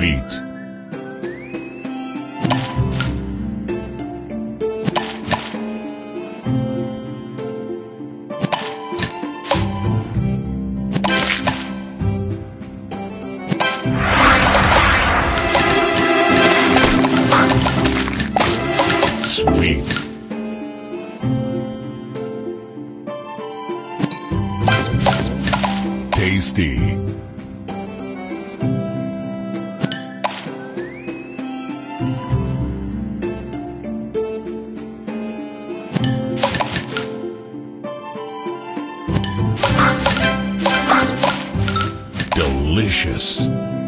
Sweet. Tasty. Delicious.